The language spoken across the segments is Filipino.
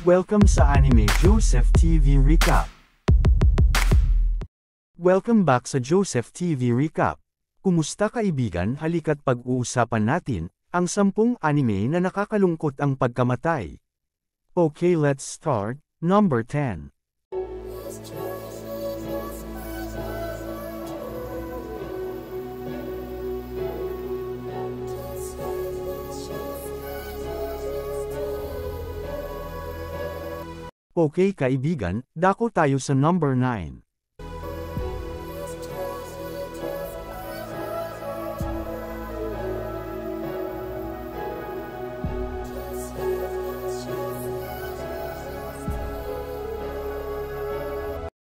Welcome sa Anime Joseph TV Recap. Welcome back sa Joseph TV Recap. Kumusta kaibigan halika't pag-uusapan natin, ang sampung anime na nakakalungkot ang pagkamatay. Okay let's start, number 10. Okay kaibigan, dako tayo sa number 9.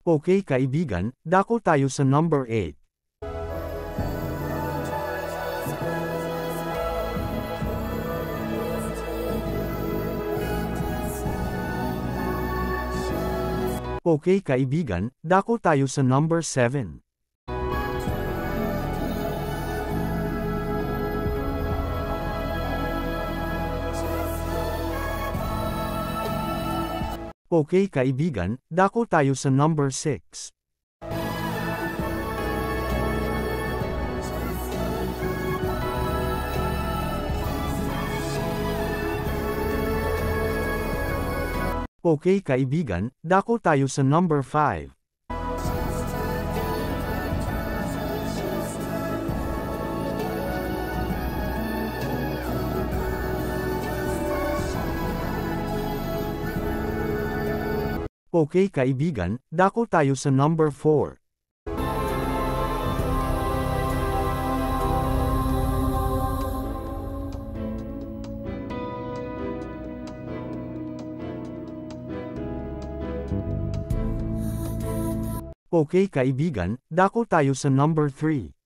Okay kaibigan, dako tayo sa number 8. Okay kaibigan, dako tayo sa number 7. Okay kaibigan, dako tayo sa number 6. Okay kaibigan, dako tayo sa number 5. Okay kaibigan, dako tayo sa number 4. Okay kaibigan, dako tayo sa number 3.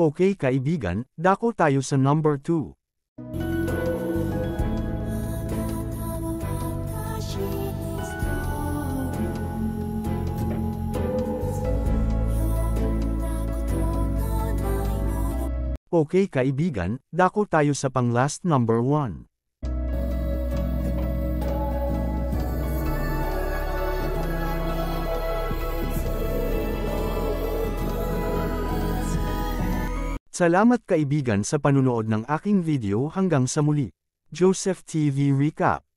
Okay kaibigan, dako tayo sa number 2. Okay kaibigan, dako tayo sa pang last number 1. Salamat kaibigan sa panunood ng aking video hanggang sa muli. Joseph TV Recap